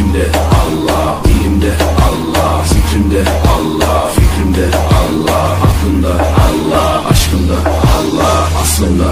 İçimde Allah Dilimde Allah Zikrimde Allah Fikrimde Allah Aklımda Allah Aşkımda Allah Aslımda